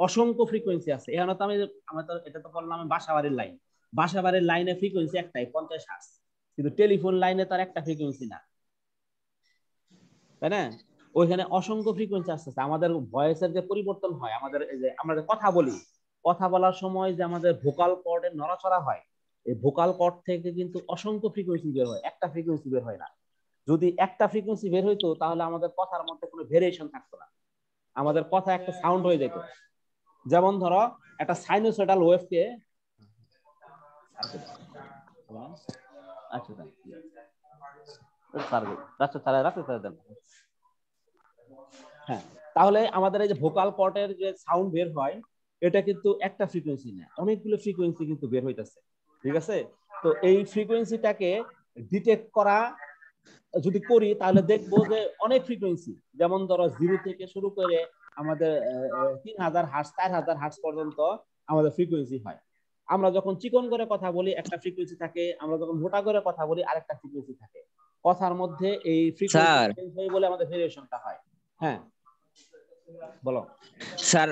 অসংখ্য ফ্রিকোয়েন্সি আছে। এখানে তো আমি আমরা তো এটা তো বললাম আমি বাসাবাড়ির লাইন বাসাবাড়ির লাইনে ফ্রিকোয়েন্সি একটাই পঞ্চাশ হার্স কিন্তু টেলিফোন লাইনে তার একটা ফ্রিকোয়েন্সি না। তাই না? ওইখানে অসংখ্য ফ্রিকোয়েন্সি আসতেছে। আমাদের ভয়েসের যে পরিবর্তন হয়, আমাদের যে আমরা যে কথা বলি, কথা বলার সময় যে আমাদের ভোকাল কর্ডের নড়াচড়া হয়, এই ভোকাল কর্ড থেকে কিন্তু অসংখ্য ফ্রিকোয়েন্সি বের হয়। একটা ফ্রিকোয়েন্সি বের হয় না। যদি একটা ফ্রিকোয়েন্সি বের হইতো, তাহলে আমাদের কথার মধ্যে কোনো ভেরিয়েশন থাকতো না। আমাদের কথা একটা সাউন্ড হয়ে যেত। যেমন ধরো, একটা সাইনোসয়েডাল ওয়েভকে আচ্ছা রাত্রে স্যার দেন। হ্যাঁ তাহলে আমাদের এই যে ভোকাল কর্ডের যে সাউন্ড বের হয় এটা কিন্তু একটা ফ্রিকোয়েন্সি না অনেকগুলো ফ্রিকোয়েন্সি কিন্তু বের হইতেছে ঠিক আছে? তো এই ফ্রিকোয়েন্সিটাকে ডিটেক্ট করা যদি করি তাহলে দেখব যে অনেক ফ্রিকোয়েন্সি যেমন ধরো জিরো থেকে শুরু করে আমাদের তিন হাজার হার্স চার হাজার হার্স পর্যন্ত আমাদের ফ্রিকোয়েন্সি হয়। আমরা যখন চিকন করে কথা বলি একটা ফ্রিকোয়েন্সি থাকে। আমরা যখন মোটা করে কথা বলি আরেকটা ফ্রিকোয়েন্সি থাকে। কথার মধ্যে এই। ফ্রিকোয়েন্সি বলে আমাদের ভেরিয়েশনটা হয়। হ্যাঁ বলো। স্যার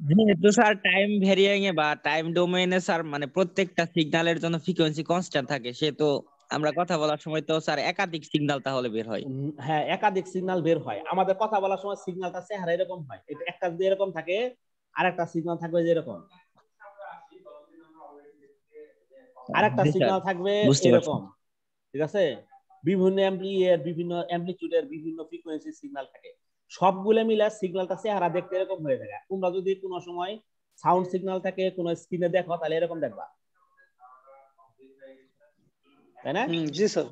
যেহেতু স্যার টাইম ভ্যারিয়াং এ বা টাইম ডোমেইনে স্যার মানে প্রত্যেকটা সিগন্যালের জন্য ফ্রিকোয়েন্সি কনস্ট্যান্ট থাকে সে তো আমরা কথা বলার সময় তো স্যার একাধিক সিগন্যাল তাহলে বের হয়। হ্যাঁ একাধিক সিগন্যাল বের হয়। আমাদের কথা বলার সময় সিগন্যালটা চেহারা এরকম হয়। এটা একটা যদি এরকম থাকে আর একটা সিগন্যাল থাকবে যে এরকম। আর একটা সিগন্যাল থাকবে এরকম। ঠিক আছে? বিভিন্ন এর বিভিন্ন অ্যাম্পলিটিউডের বিভিন্ন ফ্রিকোয়েন্সি সিগন্যাল থাকে। সবগুলো মিলে সিগন্যালটা চেহারা দেখতে এরকম হয়ে থাকে। তোমরা যদি কোনো সময় সাউন্ড সিগন্যাল থাকে কোনো স্ক্রিনে দেখো তাহলে এরকম দেখবা। তাই না? জি স্যার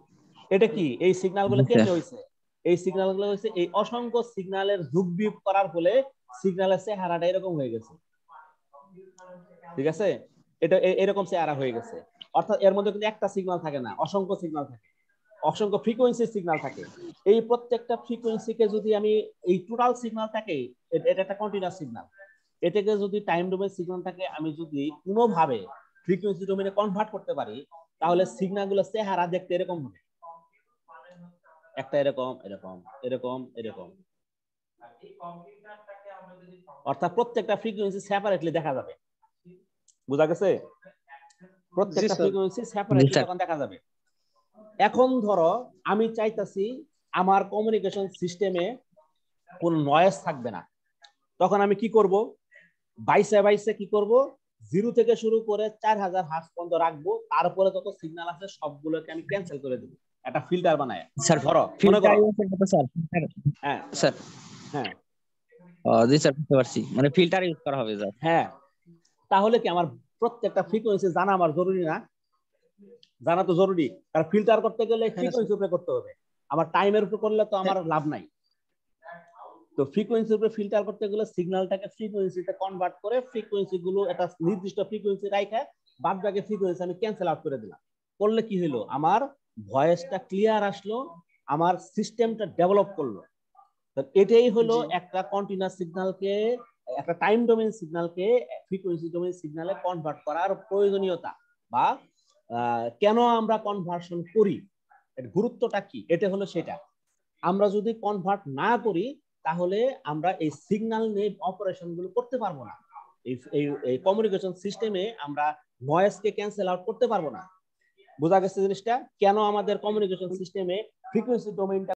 এটা কি? এই সিগন্যালগুলো জি, কেমনে হয়েছে এই সিগন্যালগুলো হয়েছে এই অসংখ্য সিগন্যালের যোগ বিয়োগ করার ফলে সিগন্যালের চেহারাটা এরকম হয়ে গেছে। ঠিক আছে? এটা এরকম চেহারা হয়ে গেছে। অর্থাৎ এর মধ্যে কিন্তু একটা সিগন্যাল থাকে না অসংখ্য সিগন্যাল থাকে। অসংখ্য ফ্রিকোয়েন্সি সিগনাল থাকে। এই প্রত্যেকটা ফ্রিকোয়েন্সিকে যদি আমি এই টোটাল সিগন্যালটাকে এ- এটা একটা কন্টিনিউয়াস সিগন্যাল এটাকে যদি টাইম ডোমেন সিগন্যালটাকে আমি যদি কোনোভাবে ফ্রিকোয়েন্সি ডোমেনে কনভার্ট করতে পারি তাহলে সিগন্যালগুলো চেহারা দেখতে এরকম হবে। একটা এরকম এরকম এরকম এরকম। অর্থাৎ প্রত্যেকটা ফ্রিকোয়েন্সি সেপারেটলি দেখা যাবে। বোঝা গেছে? প্রত্যেকটা। Frequency separately. তখন দেখা যাবে। এখন ধরো আমি চাইতাছি আমার কমিউনিকেশন সিস্টেমে কোন নয়েজ থাকবে না। তখন আমি কি করব? বাইসে বাইসে কি করব? জিরো থেকে শুরু করে চার হাজার হার্স পর্যন্ত রাখব। তারপরে যত সিগন্যাল আছে সবগুলোকে আমি ক্যান্সেল করে দেবো। একটা ফিল্টার বানায়। স্যার ধরো ফিল্টার করো স্যার হ্যাঁ। স্যার। হ্যাঁ। জি স্যার বুঝতে পারছি। মানে ফিল্টার ইউজ করা হবে স্যার। হ্যাঁ। তাহলে কি আমার প্রত্যেকটা ফ্রিকোয়েন্সি জানা আমার জরুরি না? জানা তো জরুরি। কারণ ফিল্টার করতে গেলে ফ্রিকোয়েন্সি উপরে করতে হবে। আমার টাইমের উপর করলে তো আমার লাভ নাই। তো ফ্রিকোয়েন্সির উপরে ফিল্টার করতে গেলে সিগন্যালটাকে ফ্রিকোয়েন্সিতে কনভার্ট করে ফ্রিকোয়েন্সি গুলো একটা নির্দিষ্ট ফ্রিকোয়েন্সি রাখে বাদ বাকি ফ্রিকোয়েন্সি আমি ক্যান্সেল আউট করে দিলাম। করলে কি হলো আমার ভয়েসটা ক্লিয়ার আসলো আমার সিস্টেমটা ডেভেলপ করল। তো এটাই হলো। একটা কন্টিনিউয়াস সিগন্যালকে একটা টাইম ডোমেন সিগন্যালকে ফ্রিকোয়েন্সি ডোমেন সিগন্যালে কনভার্ট করার প্রয়োজনীয়তা বা কেন আমরা কনভার্সন করি? গুরুত্বটা কি? এটা হলো সেটা। আমরা যদি কনভার্ট না করি, তাহলে আমরা এই সিগন্যাল নিয়ে অপারেশনগুলো করতে পারব না। এই এই কমিউনিকেশন সিস্টেমে আমরা নয়েজকে ক্যান্সেল আউট করতে পারব না। বোঝা গেছে জিনিসটা? কেন আমাদের কমিউনিকেশন সিস্টেমে ফ্রিকোয়েন্সি ডোমেইনটা